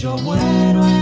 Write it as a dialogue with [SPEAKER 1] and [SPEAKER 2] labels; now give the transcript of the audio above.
[SPEAKER 1] yo muero.